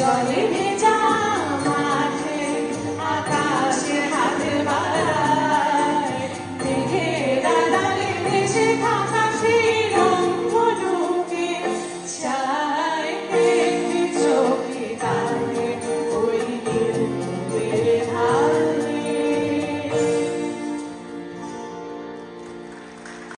journey